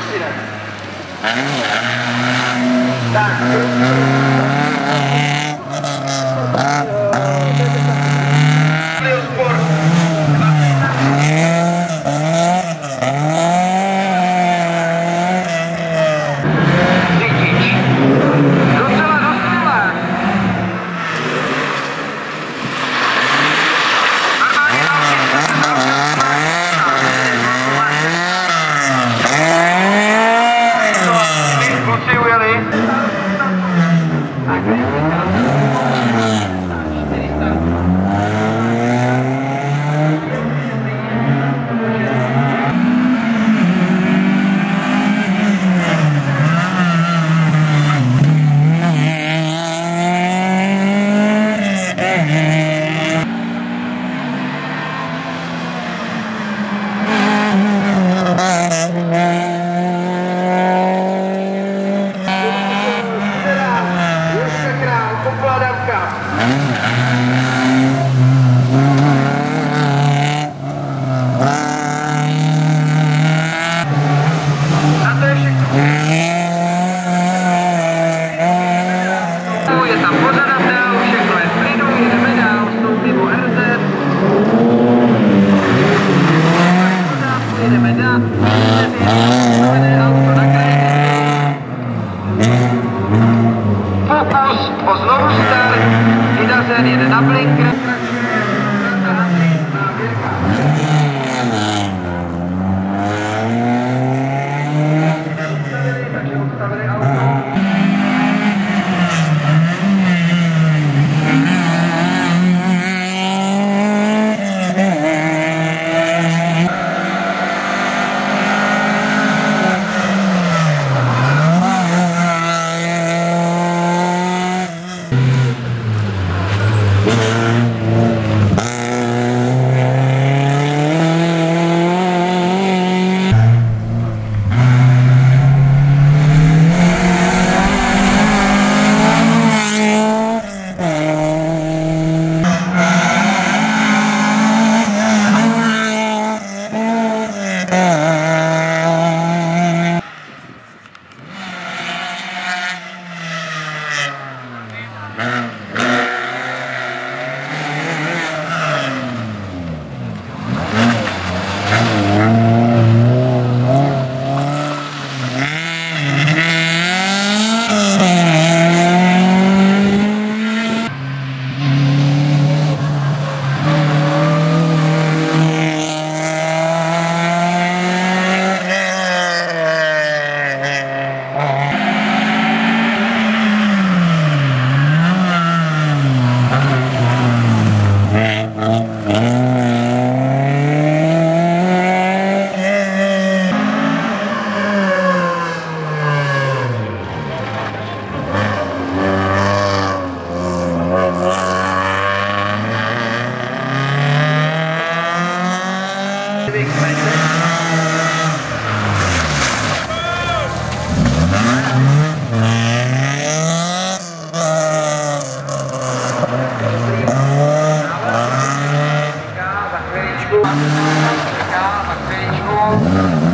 してないだ Ah. Tchau.